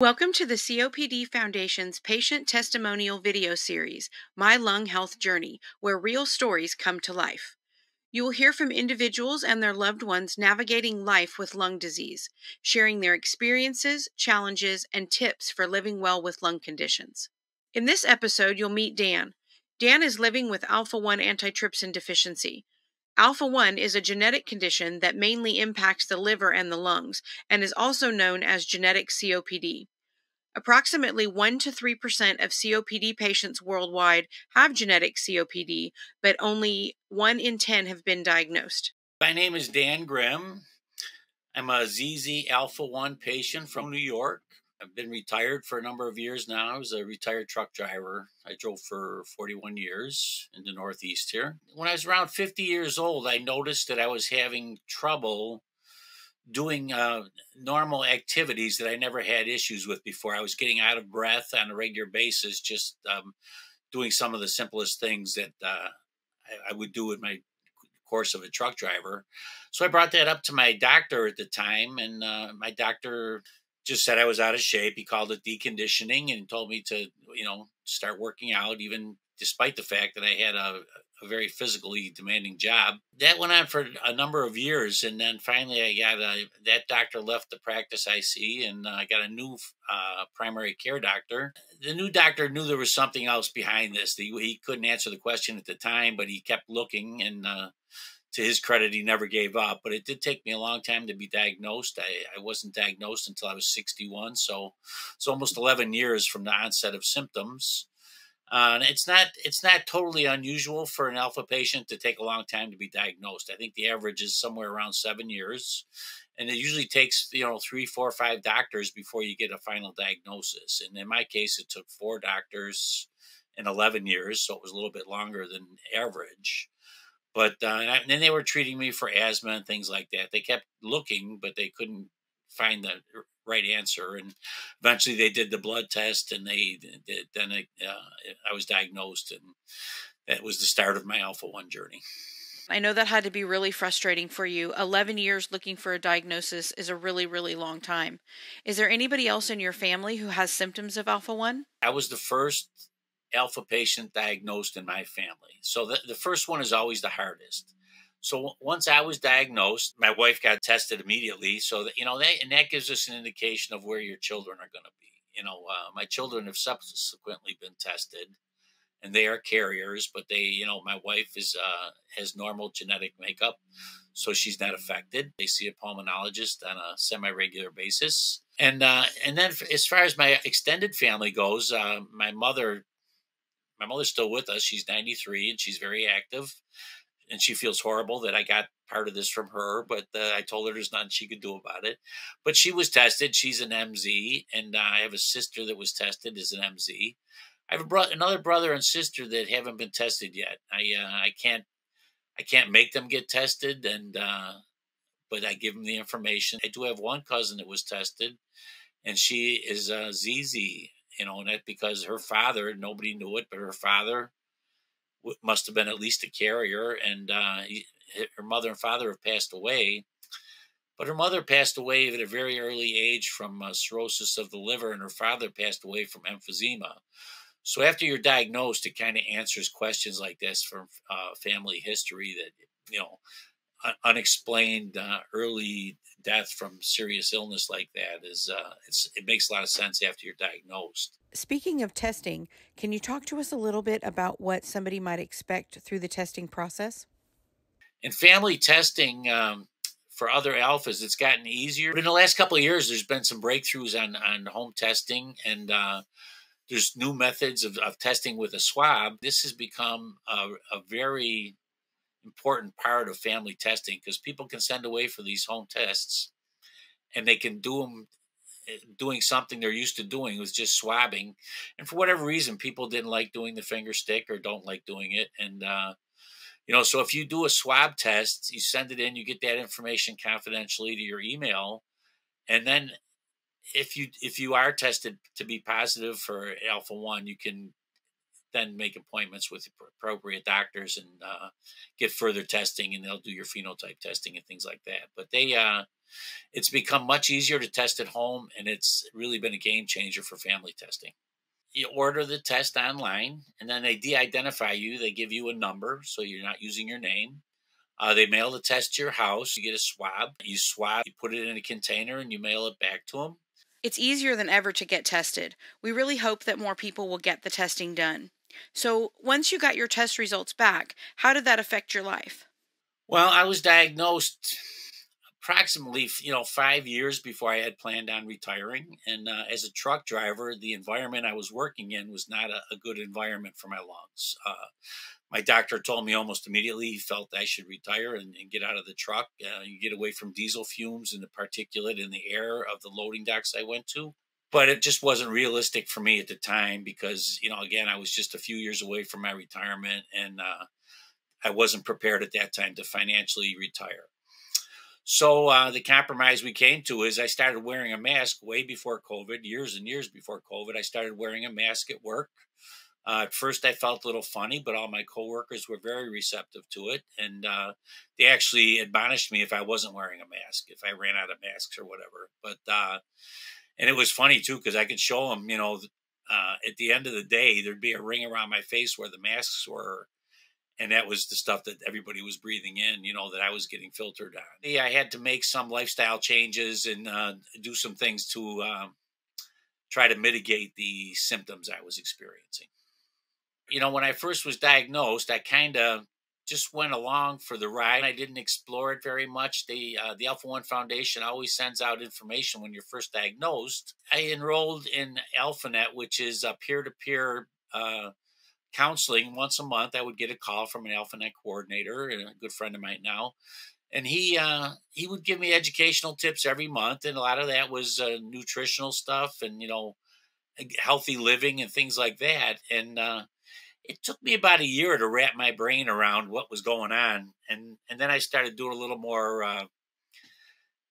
Welcome to the COPD Foundation's patient testimonial video series, My Lung Health Journey, where real stories come to life. You will hear from individuals and their loved ones navigating life with lung disease, sharing their experiences, challenges, and tips for living well with lung conditions. In this episode, you'll meet Dan. Dan is living with alpha 1 antitrypsin deficiency. Alpha 1 is a genetic condition that mainly impacts the liver and the lungs and is also known as genetic COPD. Approximately 1 to 3% of COPD patients worldwide have genetic COPD, but only 1 in 10 have been diagnosed. My name is Dan Grimm. I'm a ZZ Alpha 1 patient from New York. I've been retired for a number of years now. I was a retired truck driver. I drove for 41 years in the Northeast here. When I was around 50 years old, I noticed that I was having trouble doing uh, normal activities that I never had issues with before. I was getting out of breath on a regular basis, just um, doing some of the simplest things that uh, I, I would do in my course of a truck driver. So I brought that up to my doctor at the time, and uh, my doctor just said I was out of shape. He called it deconditioning and told me to, you know, start working out, even despite the fact that I had a, a very physically demanding job. That went on for a number of years, and then finally, I got a that doctor left the practice I see, and I got a new uh, primary care doctor. The new doctor knew there was something else behind this. He, he couldn't answer the question at the time, but he kept looking, and uh, to his credit, he never gave up. But it did take me a long time to be diagnosed. I, I wasn't diagnosed until I was 61, so it's almost 11 years from the onset of symptoms. Uh, it's not it's not totally unusual for an alpha patient to take a long time to be diagnosed. I think the average is somewhere around seven years, and it usually takes you know three, four, five doctors before you get a final diagnosis. And in my case, it took four doctors in 11 years, so it was a little bit longer than average. But uh, and, I, and then they were treating me for asthma and things like that. They kept looking, but they couldn't find the right answer. And eventually, they did the blood test, and they did, then I, uh, I was diagnosed, and that was the start of my Alpha One journey. I know that had to be really frustrating for you. 11 years looking for a diagnosis is a really, really long time. Is there anybody else in your family who has symptoms of Alpha 1? I was the first alpha patient diagnosed in my family. So the, the first one is always the hardest. So once I was diagnosed, my wife got tested immediately. So that, you know, that, and that gives us an indication of where your children are going to be. You know, uh, my children have subsequently been tested and they are carriers, but they, you know, my wife is, uh, has normal genetic makeup. So she's not affected. They see a pulmonologist on a semi-regular basis. And, uh, and then as far as my extended family goes, uh, my mother my mother's still with us. She's 93 and she's very active. And she feels horrible that I got part of this from her, but uh, I told her there's nothing she could do about it. But she was tested. She's an MZ, and uh, I have a sister that was tested as an MZ. I have bro- another brother and sister that haven't been tested yet. I uh, I can't I can't make them get tested, and uh, but I give them the information. I do have one cousin that was tested, and she is a ZZ, you know, and that because her father, nobody knew it, but her father must have been at least a carrier, and uh, he, her mother and father have passed away. But her mother passed away at a very early age from uh, cirrhosis of the liver, and her father passed away from emphysema. So after you're diagnosed, it kind of answers questions like this from uh, family history that you know unexplained uh, early death from serious illness like that is uh, it makes a lot of sense after you're diagnosed. Speaking of testing, can you talk to us a little bit about what somebody might expect through the testing process? In family testing um, for other alphas, it's gotten easier. But in the last couple of years, there's been some breakthroughs on on home testing and. Uh, there's new methods of, of testing with a swab. This has become a, a very important part of family testing because people can send away for these home tests and they can do them eh, doing something they're used to doing was just swabbing and for whatever reason people didn't like doing the finger stick or don't like doing it and uh, you know so if you do a swab test you send it in you get that information confidentially to your email and then if you if you are tested to be positive for alpha 1 you can then make appointments with appropriate doctors and uh, get further testing, and they'll do your phenotype testing and things like that. But they, uh, it's become much easier to test at home, and it's really been a game changer for family testing. You order the test online, and then they de-identify you. They give you a number, so you're not using your name. Uh, they mail the test to your house. You get a swab. You swab. You put it in a container, and you mail it back to them. It's easier than ever to get tested. We really hope that more people will get the testing done. So, once you got your test results back, how did that affect your life? Well, I was diagnosed approximately, you know, five years before I had planned on retiring. And uh, as a truck driver, the environment I was working in was not a, a good environment for my lungs. Uh, my doctor told me almost immediately he felt I should retire and, and get out of the truck. Uh, you get away from diesel fumes and the particulate in the air of the loading docks I went to. But it just wasn't realistic for me at the time because, you know, again, I was just a few years away from my retirement and uh, I wasn't prepared at that time to financially retire. So uh, the compromise we came to is I started wearing a mask way before COVID, years and years before COVID. I started wearing a mask at work. Uh, at first, I felt a little funny, but all my coworkers were very receptive to it, and uh, they actually admonished me if I wasn't wearing a mask, if I ran out of masks or whatever. But uh, and it was funny too because I could show them, you know, uh, at the end of the day, there'd be a ring around my face where the masks were, and that was the stuff that everybody was breathing in, you know, that I was getting filtered on. Yeah, I had to make some lifestyle changes and uh, do some things to um, try to mitigate the symptoms I was experiencing you know, when I first was diagnosed, I kind of just went along for the ride. I didn't explore it very much. The uh, the Alpha One Foundation always sends out information when you're first diagnosed. I enrolled in AlphaNet, which is a peer to peer counseling once a month. I would get a call from an AlphaNet coordinator, a good friend of mine now, and he uh, he would give me educational tips every month, and a lot of that was uh, nutritional stuff and you know healthy living and things like that. And uh, it took me about a year to wrap my brain around what was going on, and and then I started doing a little more uh,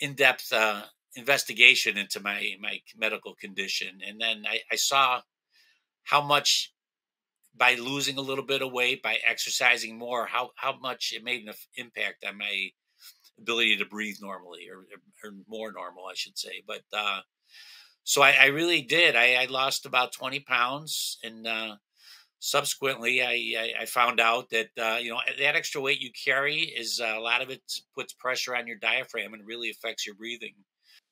in depth uh, investigation into my my medical condition, and then I, I saw how much by losing a little bit of weight, by exercising more, how how much it made an impact on my ability to breathe normally, or, or more normal, I should say. But uh, so I, I, really did. I, I, lost about twenty pounds, and uh, subsequently, I, I, I found out that uh, you know that extra weight you carry is uh, a lot of it puts pressure on your diaphragm and really affects your breathing.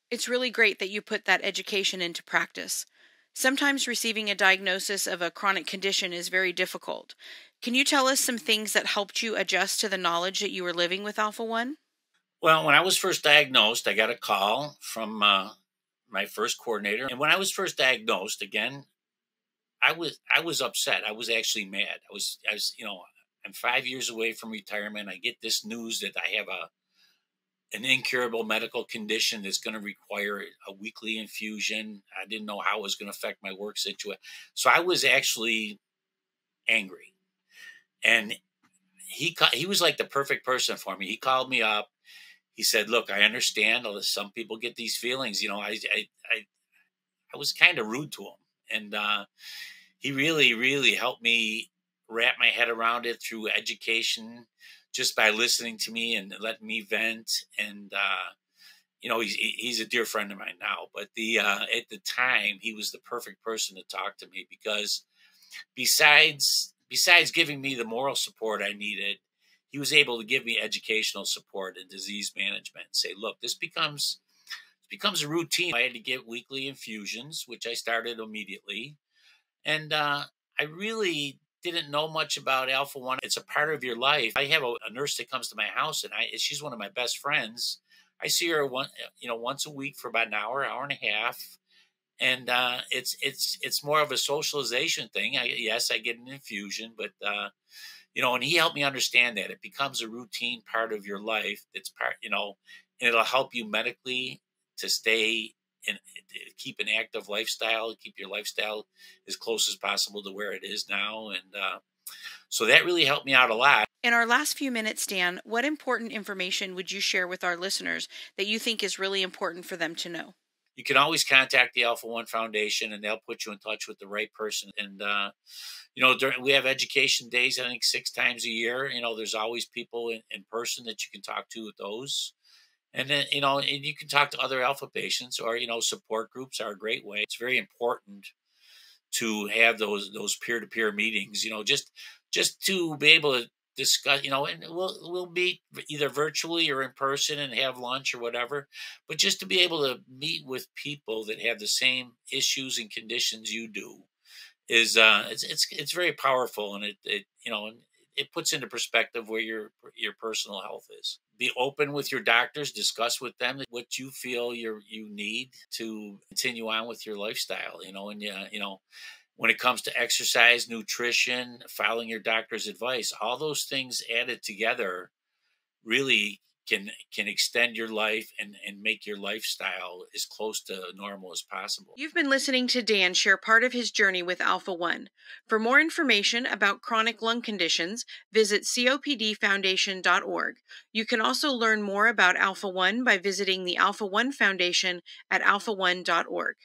It's really great that you put that education into practice. Sometimes receiving a diagnosis of a chronic condition is very difficult. Can you tell us some things that helped you adjust to the knowledge that you were living with Alpha One? Well, when I was first diagnosed, I got a call from uh, my first coordinator, and when I was first diagnosed, again, I was I was upset. I was actually mad. I was I was you know I'm five years away from retirement. I get this news that I have a an incurable medical condition that's going to require a weekly infusion. I didn't know how it was going to affect my work situation. So I was actually angry. And he he was like the perfect person for me. He called me up. He said, "Look, I understand. Some people get these feelings. You know, I I I, I was kind of rude to him and uh, he really, really helped me wrap my head around it through education, just by listening to me and letting me vent. And uh, you know, he's he's a dear friend of mine now, but the uh, at the time he was the perfect person to talk to me because besides besides giving me the moral support I needed, he was able to give me educational support and disease management. And Say, look, this becomes becomes a routine. I had to get weekly infusions, which I started immediately. And uh, I really didn't know much about Alpha One. It's a part of your life. I have a, a, nurse that comes to my house, and I she's one of my best friends. I see her one, you know, once a week for about an hour, hour and a half, and uh, it's it's it's more of a socialization thing. I, yes, I get an infusion, but uh, you know, and he helped me understand that it becomes a routine part of your life. It's part, you know, and it'll help you medically to stay and keep an active lifestyle, keep your lifestyle as close as possible to where it is now. And uh, so that really helped me out a lot. In our last few minutes, Dan, what important information would you share with our listeners that you think is really important for them to know? you can always contact the Alpha One Foundation, and they'll put you in touch with the right person. And uh, you know, during, we have education days. I think six times a year. You know, there's always people in, in person that you can talk to with those. And then you know, and you can talk to other Alpha patients, or you know, support groups are a great way. It's very important to have those those peer to peer meetings. You know, just just to be able to discuss, you know, and we'll we'll meet either virtually or in person and have lunch or whatever. But just to be able to meet with people that have the same issues and conditions you do is uh, it's it's it's very powerful, and it it you know it puts into perspective where your your personal health is. Be open with your doctors, discuss with them what you feel you you need to continue on with your lifestyle. You know, and yeah, you know, when it comes to exercise, nutrition, following your doctor's advice, all those things added together really can can extend your life and and make your lifestyle as close to normal as possible. You've been listening to Dan share part of his journey with Alpha One. For more information about chronic lung conditions, visit copdfoundation.org. You can also learn more about Alpha One by visiting the Alpha One Foundation at alpha1.org.